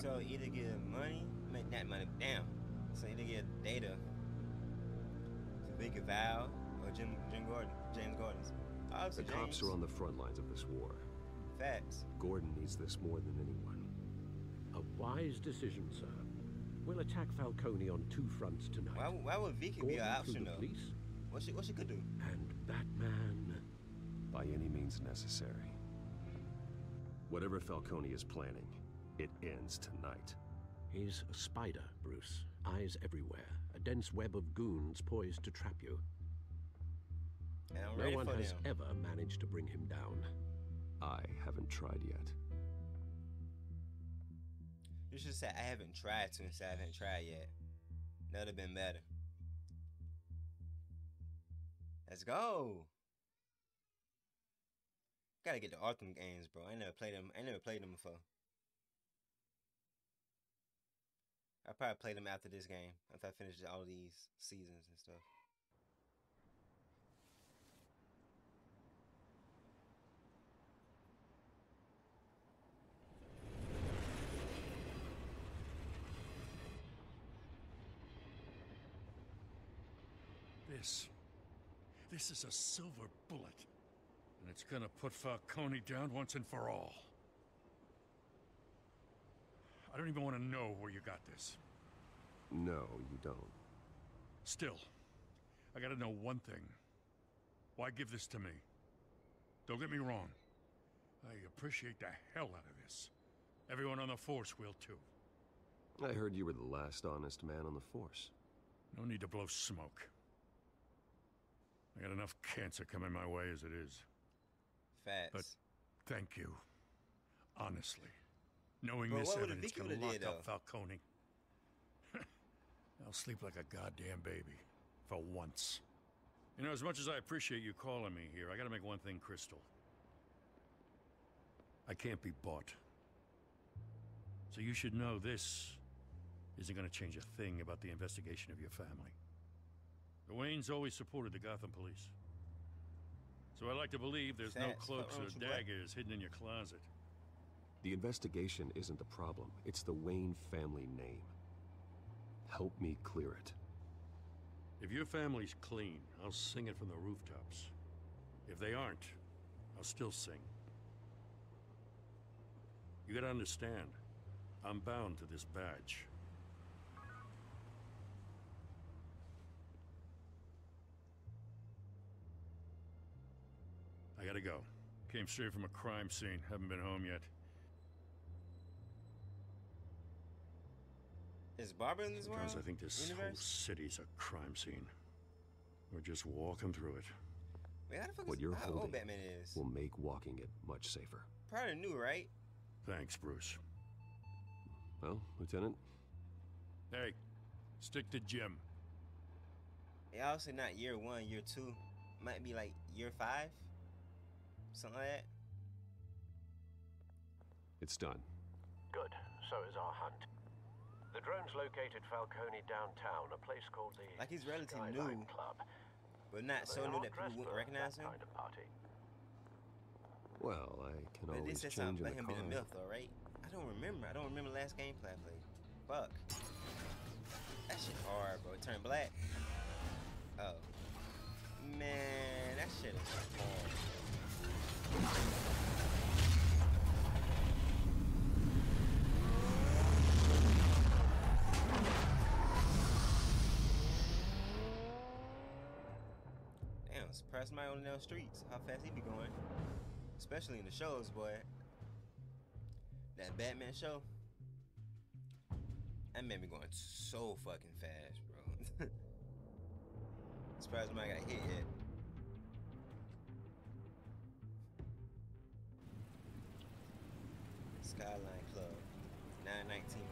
So either get money, make that money, damn. So either get data to Vic Val or Jim Jim Gordon, James Gordon's. Obviously, The cops James. are on the front lines of this war. Facts. Gordon needs this more than anyone. A wise decision, sir. We'll attack Falcone on two fronts tonight. Why, why would Vicki be Gordon an through option the though? police, What she what she could do? and Batman. By any means necessary. Whatever Falcone is planning, it ends tonight. He's a spider, Bruce. Eyes everywhere. A dense web of goons poised to trap you. And no one has them. ever managed to bring him down. I haven't tried yet. You should say I haven't tried to instead I haven't tried yet. That'd have been better. Let's go. Gotta get the Arkham games, bro. I never played them. I never played them before. I probably play them after this game. After I finish all these seasons and stuff. This. This is a silver bullet. And it's gonna put Falcone down once and for all. I don't even want to know where you got this. No, you don't. Still, I gotta know one thing. Why give this to me? Don't get me wrong. I appreciate the hell out of this. Everyone on the Force will too. I heard you were the last honest man on the force. No need to blow smoke. I got enough cancer coming my way as it is. Facts. But thank you. Honestly. Knowing Bro, this evidence can lock did, up Falcone. I'll sleep like a goddamn baby. For once. You know, as much as I appreciate you calling me here, I gotta make one thing crystal. I can't be bought. So you should know this isn't gonna change a thing about the investigation of your family. The Waynes always supported the Gotham police. So I like to believe there's no cloaks or wrong with you, boy? daggers hidden in your closet. The investigation isn't the problem. It's the Wayne family name. Help me clear it. If your family's clean, I'll sing it from the rooftops. If they aren't, I'll still sing. You gotta understand, I'm bound to this badge. I gotta go. Came straight from a crime scene. Haven't been home yet. Is Barbara in this world? Sometimes I think this whole universe? city's a crime scene. We're just walking through it. Wait, how the fuck What is you're how holding old Batman is? will make walking it much safer. Probably new, right? Thanks, Bruce. Well, Lieutenant, Hey, stick to Jim. Yeah, obviously not year one, year two. Might be like year five. Something like that. it's done. Good. So is our hunt. The drone's located Falcone downtown, a place called the Like he's relatively Skyline new. Club. But not so new that people wouldn't recognize him. kind of party. Well, I can But at always least that's change not in let the him car. be the myth though, right? I don't remember. I don't remember the last gameplay I played. Fuck. That shit hard, bro. It turned black. Oh. Man, that shit is hard. Surprised my only down streets. How fast he be going. Especially in the shows, boy. That Batman show. That made me going so fucking fast, bro. Surprised I got hit yet. Skyline Club, 9:19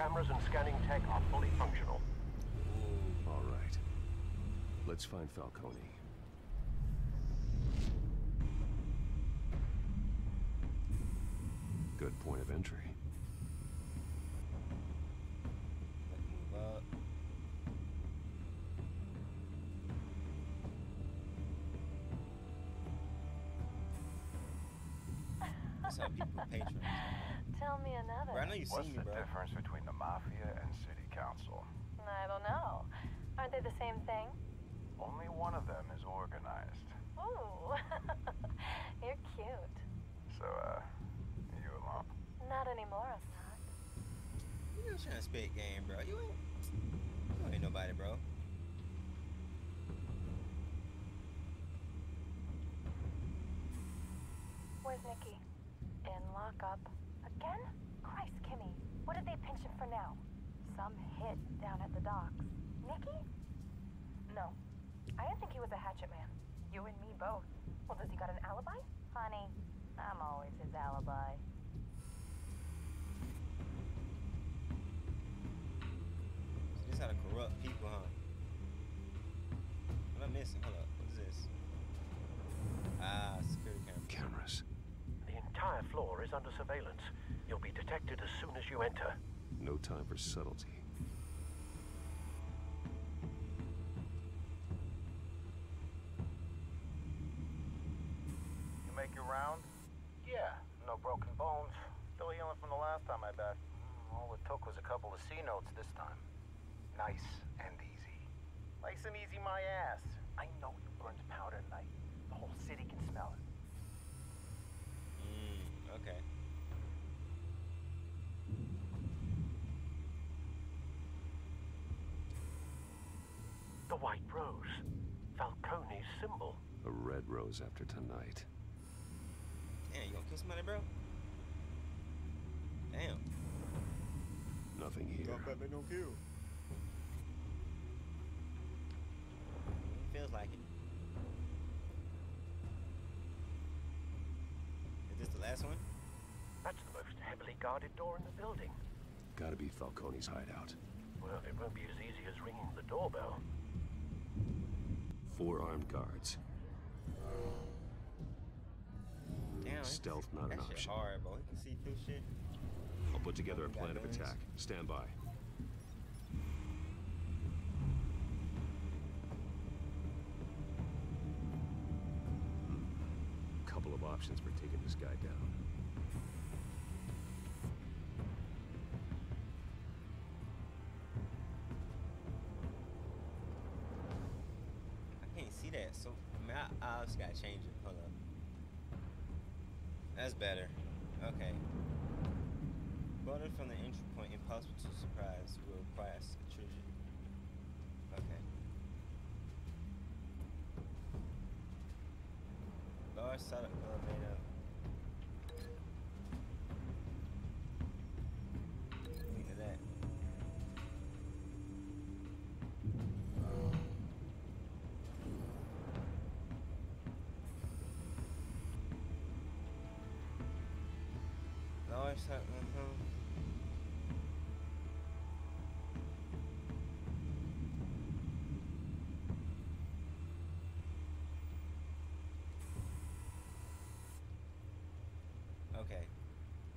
Cameras and scanning tech are fully functional. All right. Let's find Falcone. Good point of entry. Tell me another. Bro, I know you What's see me, bro. Difference Mafia and City Council? I don't know. Aren't they the same thing? Only one of them is organized. Ooh, you're cute. So, uh, you alone? Not anymore, I'm not. You just trying to spit game, bro. You ain't. You ain't nobody, bro. Where's Nikki? In lockup. Again? Christ, Kimmy. What did they pinch him for now? Some hit down at the docks. Nikki? No. I didn't think he was a hatchet man. You and me both. Well, does he got an alibi? Funny. I'm always his alibi. This how to corrupt people, huh? What am I missing? Hold up. What is this? Ah, security camera. Cameras. The entire floor is under surveillance. You'll be detected as soon as you enter. No time for subtlety. You make your round? Yeah, no broken bones. Still healing from the last time I bet. Mm, All it took was a couple of C notes this time. Nice and easy. Nice and easy, my ass. I know you burned powder tonight. The whole city can smell it. Mmm, okay. The White Rose, Falcone's symbol. A red rose after tonight. Damn, you gonna kill somebody, bro? Damn. Nothing here. Batman don't kill. Feels like it. Is this the last one? That's the most heavily guarded door in the building. Gotta be Falcone's hideout. Well, it won't be as easy as ringing the doorbell. Four armed guards. Stealth not that an option. hard, bro. Can see through shit. I'll put together a plan of attack. Stand by. Hmm. Couple of options for taking this guy down. I can't see that, so I, mean, I, I just gotta change it. Hold up. That's better. Large setup. Uh-huh. Okay.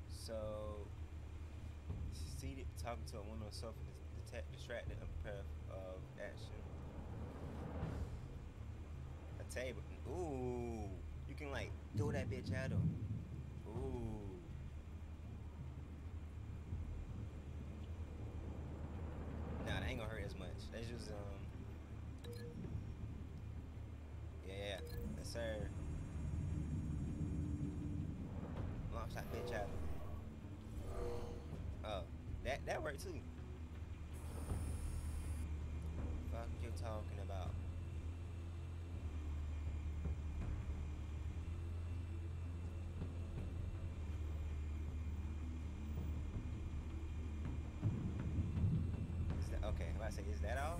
So, seated talking to a woman sofa, dis- detect, distracted, unprepared of action. A table. Ooh. You can like throw that bitch at him. Ooh. Nah, that ain't gonna That's just um. Yeah, yes sir. Launch that bitch him. Oh, that that worked too. Fuck you talking about? Is that okay? If I say, is that all?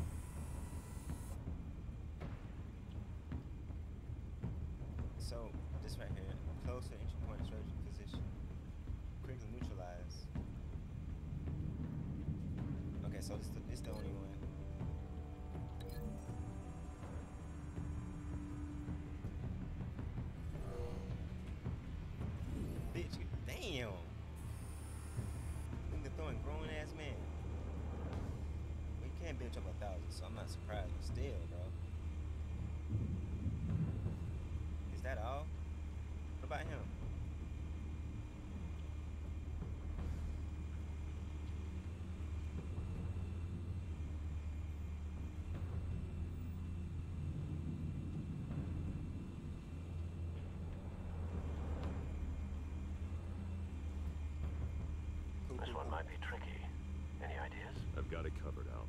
So this right here, close to entry point strategic position. Quickly neutralize. Okay, so this this the only one. Bitch, damn. Nigga throwing grown ass man. You can't bench up a thousand, so I'm not surprised. But still, bro. Is that all? What about him? might be tricky. Any ideas? I've got it covered out.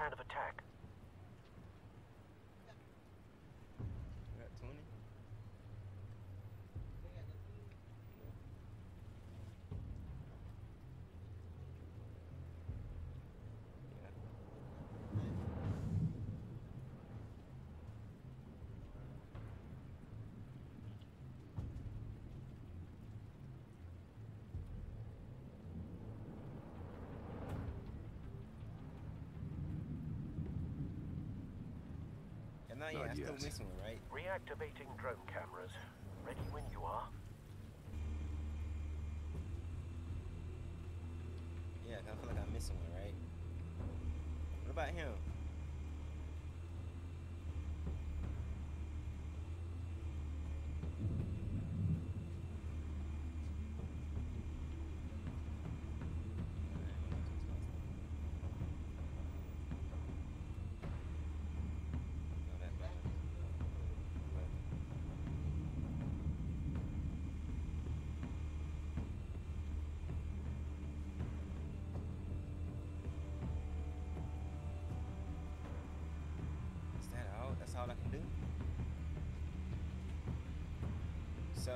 Plan of attack? We got 20? Oh, yeah, not yet. Not I still yet. missing one, right? Reactivating drone cameras. Ready when you are. Yeah, I feel like I'm missing one, right? What about him? No, that better. But- Is that all? I can do? So,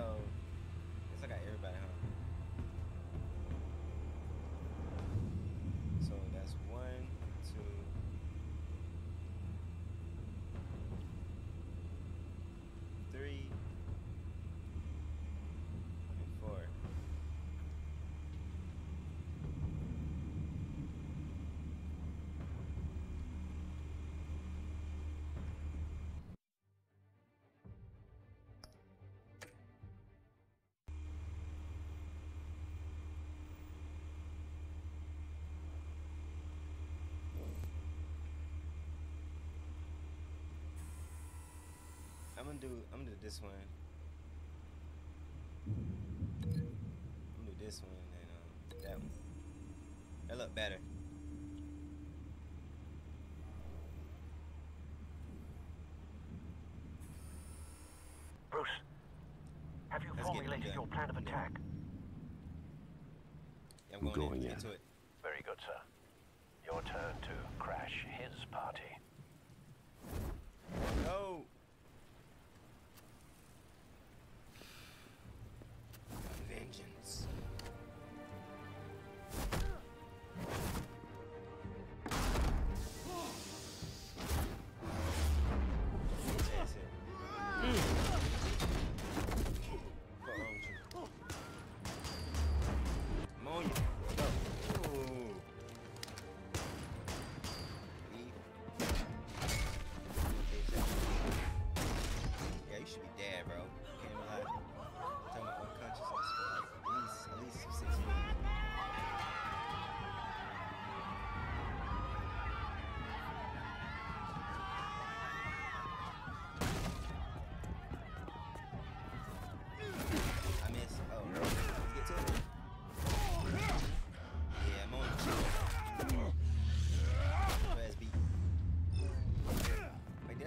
I'm gonna do. I'm gonna do this one. I'm gonna do this one and um, that one. That look better. Bruce, have you Let's formulated your plan of attack? Yeah, I'm going, Going in, in. into it. Very good, sir.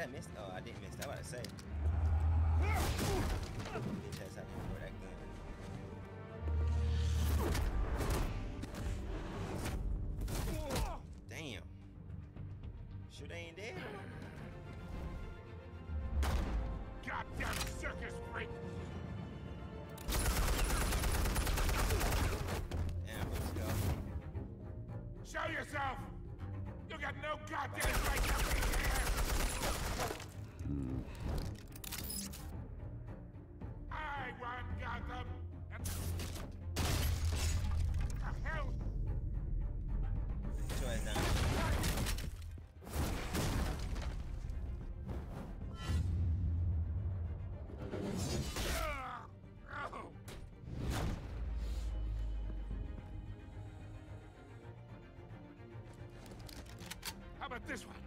I miss? Oh, I didn't miss. I was about to say. Bitch ass out here for that gun. Damn. Sure they ain't dead? Goddamn circus freak! Damn, let's go. Show yourself! You got no goddamn right This one.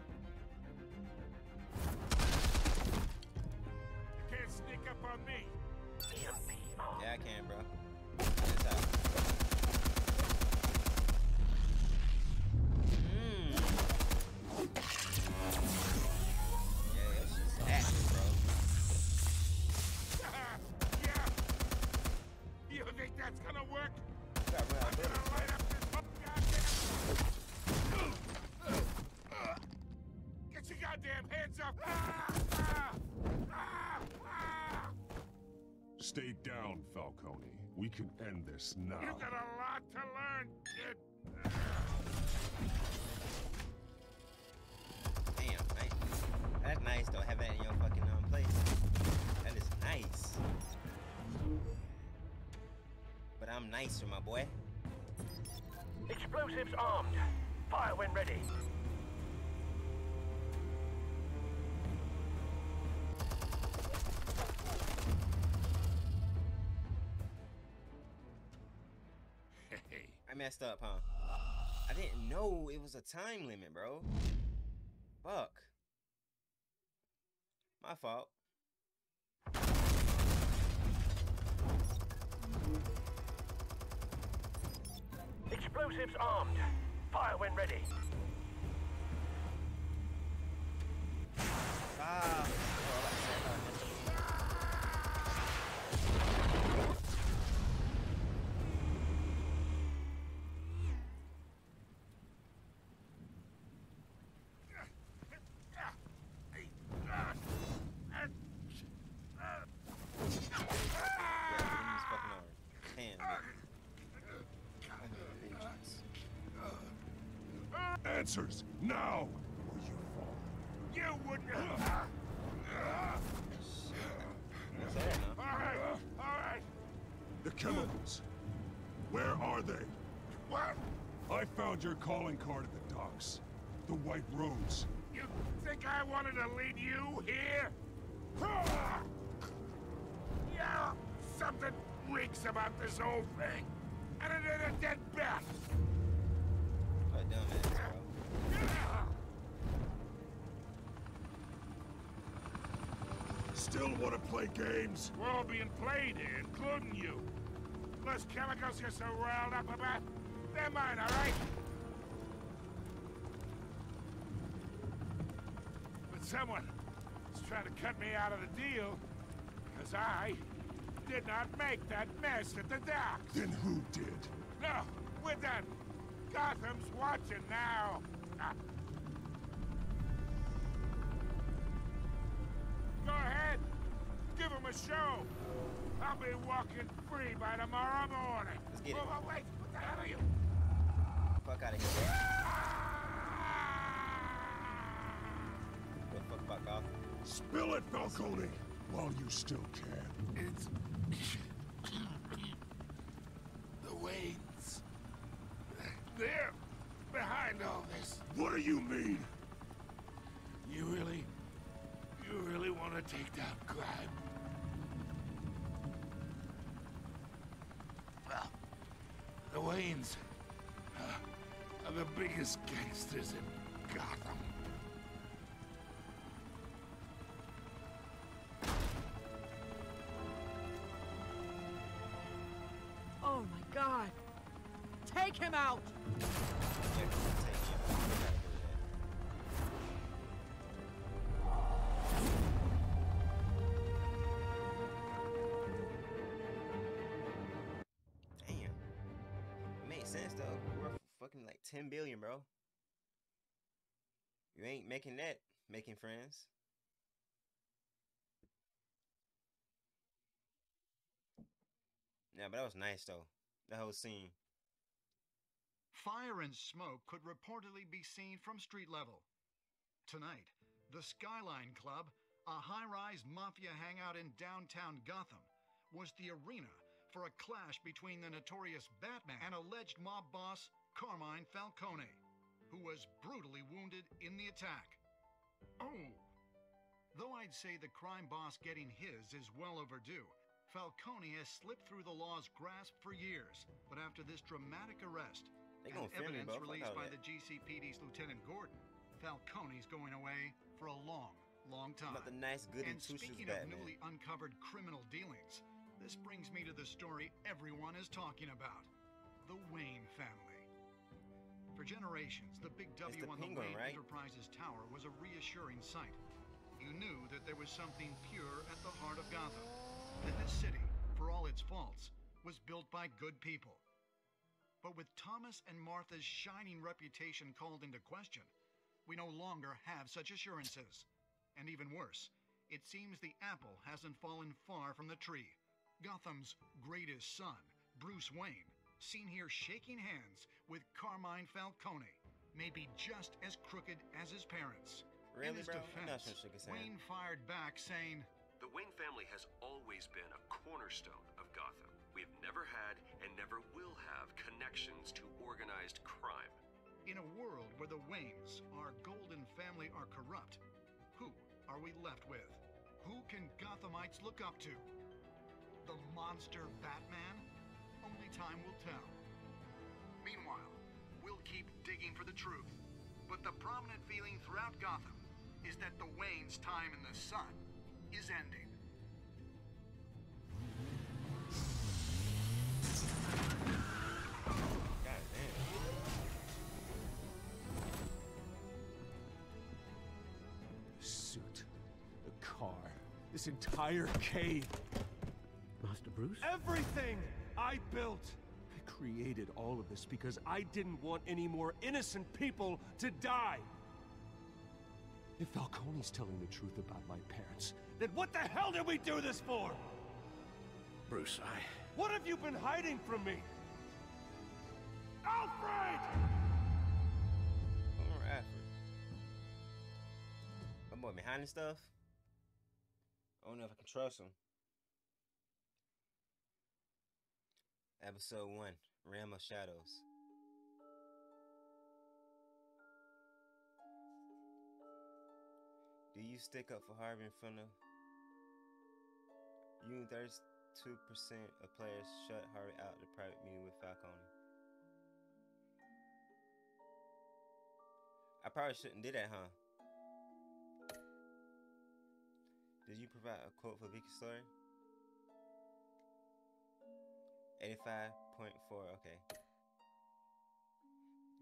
Stay down, Falcone. We can end this now. You got a lot to learn, kid. Damn, nice. That's nice though, have that in your fucking um, place. That is nice. But I'm nicer, my boy. Explosives armed. Fire when ready. Messed up, huh? I didn't know it was a time limit, bro. Fuck. My fault. Explosives armed. Fire when ready. Ah. Oh, I about to say, I thought I messed up. Yeah, give me this fucking arm. Hand, nigga. I need vengeance. Answers, now! Or you fall. you right. The chemicals. Where are they? What? I found your calling card at the docks. The White Rose. You think I wanted to lead you here? Yeah, something reeks about this whole thing. And it ain't a dead bat. Still want to play games? We're all being played here, including you. Those chemicals you're so riled up about, they're mine, all right? But someone is trying to cut me out of the deal because I did not make that mess at the docks. Then who did? No, we're done. Gotham's watching now. Ah. A show. I'll be walking free by tomorrow morning. Let's get it. Whoa, whoa, wait. What the hell are you? Fuck out of here, bro. What fuck about Gotham? Spill it, Falcone, while you still can. It's... the Waynes. They're behind all this. What do you mean? You really... You really want to take down crime? Well, the Waynes uh, are the biggest gangsters in Gotham. Oh my god! Take him out! Sense though. We're fucking like 10 billion, bro. You ain't making that, making friends. Yeah, but that was nice though. That whole scene. Fire and smoke could reportedly be seen from street level. Tonight, the Skyline Club, a high rise mafia hangout in downtown Gotham, was the arena for a clash between the notorious Batman and alleged mob boss Carmine Falcone, who was brutally wounded in the attack. Oh! Though I'd say the crime boss getting his is well overdue, Falcone has slipped through the law's grasp for years. But after this dramatic arrest They and me, evidence released by the GCPD's Lieutenant Gordon, Falcone's going away for a long, long time. Nice and speaking of Batman. newly uncovered criminal dealings, this brings me to the story everyone is talking about the Wayne family. For generations, the Big W the on penguin, the Wayne right? Enterprises Tower was a reassuring sight. You knew that there was something pure at the heart of Gotham. That this city, for all its faults, was built by good people. But with Thomas and Martha's shining reputation called into question, we no longer have such assurances. And even worse, it seems the apple hasn't fallen far from the tree. Gotham's greatest son, Bruce Wayne, seen here shaking hands with Carmine Falcone, may be just as crooked as his parents. In his bro? Defense, gonna shake his hand. Wayne fired back saying, The Wayne family has always been a cornerstone of Gotham. We have never had and never will have connections to organized crime. In a world where the Waynes, our golden family, are corrupt, who are we left with? Who can Gothamites look up to? The monster Batman? Only time will tell. Meanwhile, we'll keep digging for the truth. But the prominent feeling throughout Gotham is that the Waynes' time in the sun is ending. Suit, the car, this entire cave. Master Bruce? Everything I built. I created all of this because I didn't want any more innocent people to die. If Falcone's telling the truth about my parents, then what the hell did we do this for? Bruce, I. What have you been hiding from me? Alfred! Poor Alfred. My boy behind the stuff. I don't know if I can trust him. Episode 1 Realm of Shadows. Do you stick up for Harvey in front of you? 32% of players shut Harvey out of the private meeting with Falcone. I probably shouldn't do that, huh? Did you provide a quote for Vicki's story? 85.4, okay.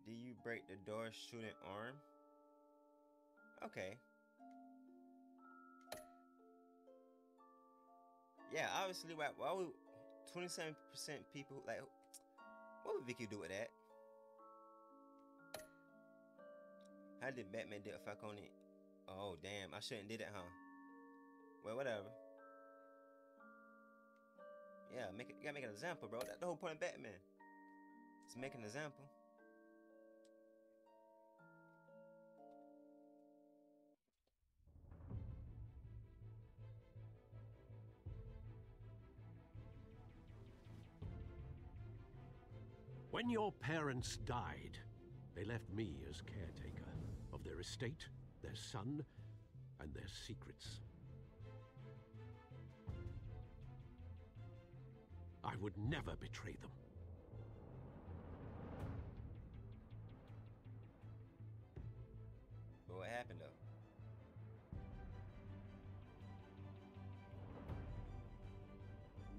Do you break the door shooting arm? Okay. Yeah, obviously, why, why would 27% people, like, what would Vicki do with that? How did Batman do a Falcone? Oh, damn, I shouldn't did it, huh? Well, whatever. Yeah, make it, you gotta make an example, bro. That's the whole point of Batman. Just make an example. When your parents died, they left me as caretaker of their estate, their son, and their secrets. I would never betray them. But what happened, though?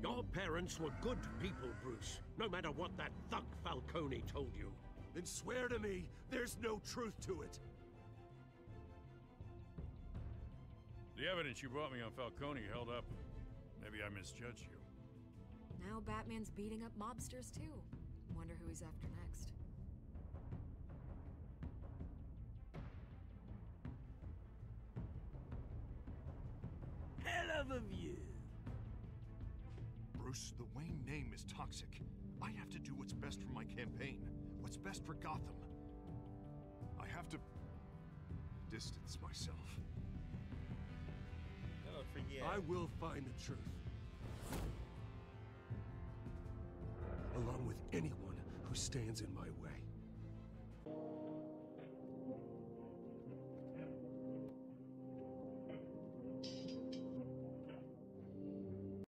Your parents were good people, Bruce, no matter what that thug Falcone told you. Then swear to me there's no truth to it. The evidence you brought me on Falcone held up. Maybe I misjudged you. Now Batman's beating up mobsters too. Wonder who he's after next. Hell of a view. Bruce, the Wayne name is toxic. I have to do what's best for my campaign, what's best for Gotham. I have to distance myself. Oh, forget. I will find the truth. Along with anyone who stands in my way.